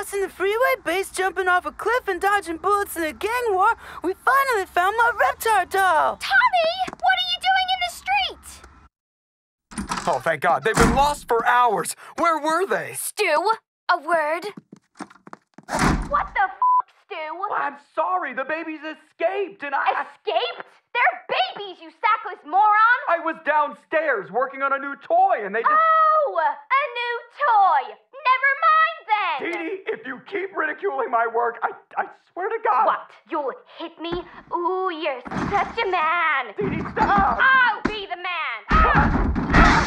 Crossing the freeway, base jumping off a cliff, and dodging bullets in a gang war, we finally found my Reptar doll. Tommy, what are you doing in the street? Oh, thank God. They've been lost for hours. Where were they? Stu, a word. What the f, Stu? I'm sorry. The babies escaped, and I. Escaped? They're babies, you sackless moron! I was downstairs working on a new toy, and they just. Oh, a new toy. Never mind then. Didi, if you keep ridiculing my work, I, I swear to God. What? You'll hit me? Ooh, you're such a man. Didi, stop! I'll be the man. Ah!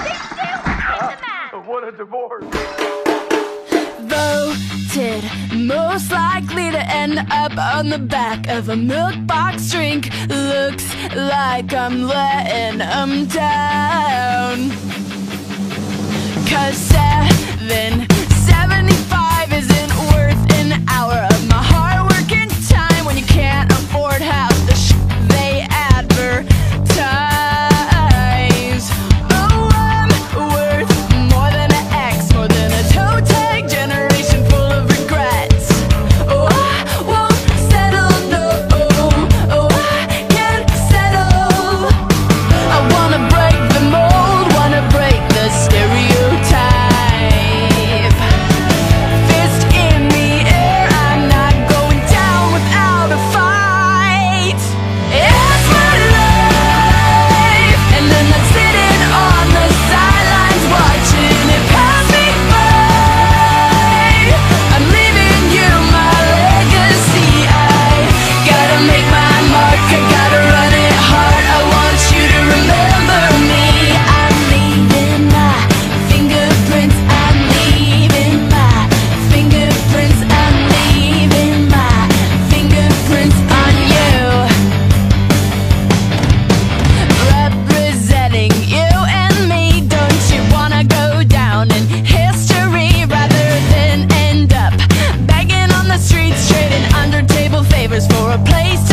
Be Stu, be the man. What a divorce. voted most likely to end up on the back of a milk box drink. Looks like I'm letting 'em down. Cause a place